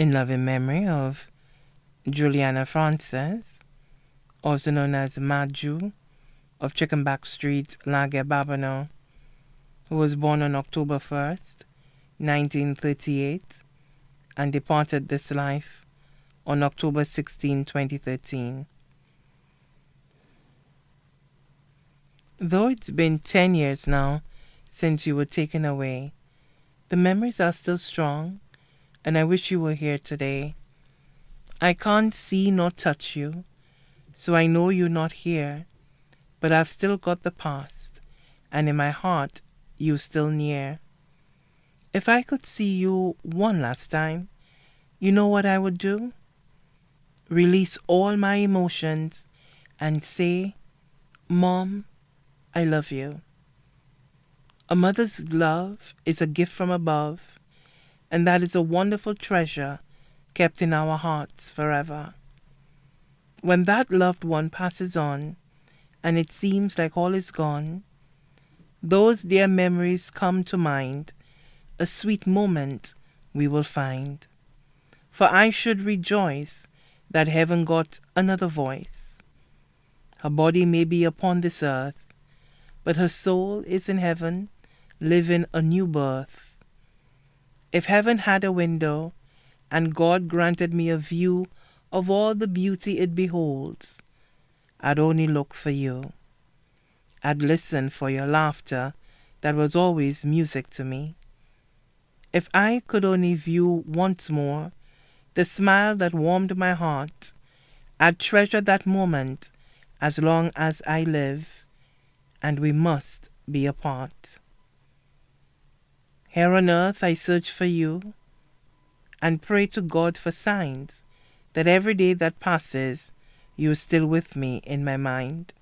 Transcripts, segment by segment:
in loving memory of Juliana Francis, also known as Maju, of Chickenback Street, Lage Babonneau, who was born on October 1st, 1938, and departed this life on October 16, 2013. Though it's been 10 years now since you were taken away, the memories are still strong, and I wish you were here today. I can't see nor touch you, so I know you're not here, but I've still got the past, and in my heart you're still near. If I could see you one last time, you know what I would do? Release all my emotions and say, Mom, I love you. A mother's love is a gift from above, and that is a wonderful treasure kept in our hearts forever. When that loved one passes on, and it seems like all is gone, those dear memories come to mind, a sweet moment we will find. For I should rejoice that heaven got another voice. Her body may be upon this earth, but her soul is in heaven, living a new birth. If heaven had a window, and God granted me a view of all the beauty it beholds, I'd only look for you. I'd listen for your laughter that was always music to me. If I could only view once more the smile that warmed my heart, I'd treasure that moment as long as I live, and we must be apart. Here on earth I search for you and pray to God for signs that every day that passes you are still with me in my mind.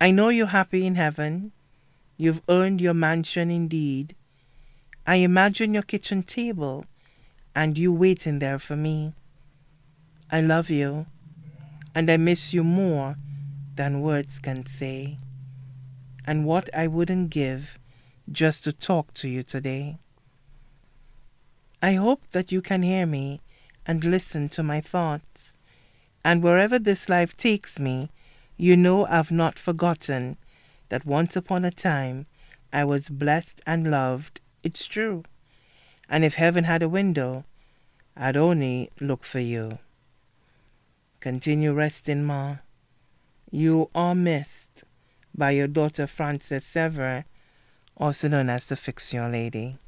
I know you're happy in heaven. You've earned your mansion indeed. I imagine your kitchen table and you waiting there for me. I love you and I miss you more than words can say. And what I wouldn't give just to talk to you today. I hope that you can hear me and listen to my thoughts. And wherever this life takes me, you know I've not forgotten that once upon a time I was blessed and loved. It's true. And if heaven had a window, I'd only look for you. Continue resting, Ma. You are missed by your daughter Frances Sever, also known as the Fiction Lady.